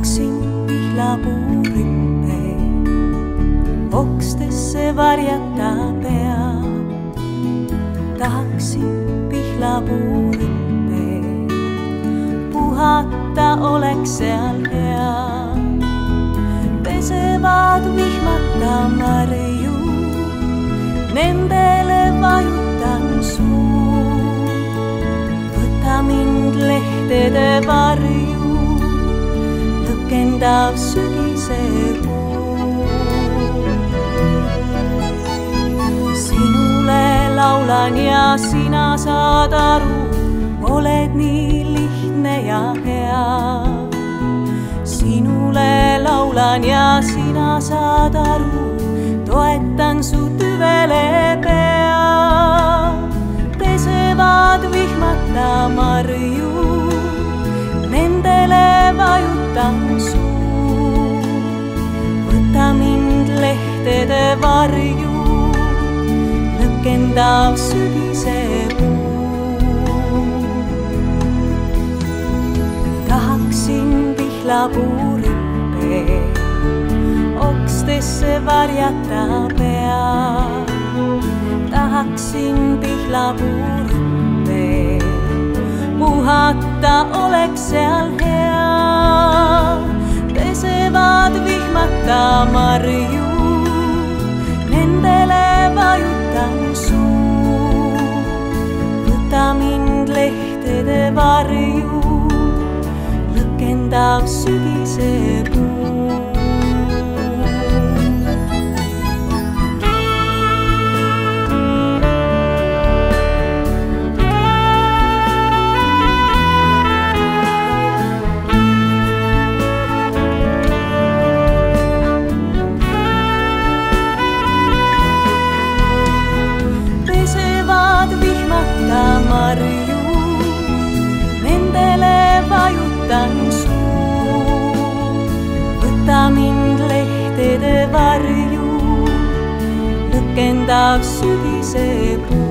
läksin pihlapuurippe, okstesse varjata pea. tahaksin pihlapuurippe, puhata oleks seal hea. pesevad vihmata marju, nendele vajutan suu. võta mind lehtede varju lõkendav sügise kuu. sinule laulan ja sina saad aru, oled nii lihtne ja hea. sinule laulan ja sina saad aru, toetan su tüvele pea. Lõkendav sügise kuu. tahaksin pihlapuurüppe okstesse varjata pea. tahaksin pihlapuurüppe puhata oleks seal hea. pesevad vihmata marju, lõkendav sügise kuu. pesevad vihmata marju, nendele vajutan lehtede varju, lõkendav sügise puu.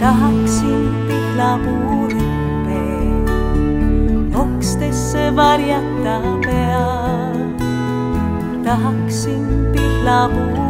tahaksin pihlapuurüppe okstesse varjata pea tahaksin pihlapuu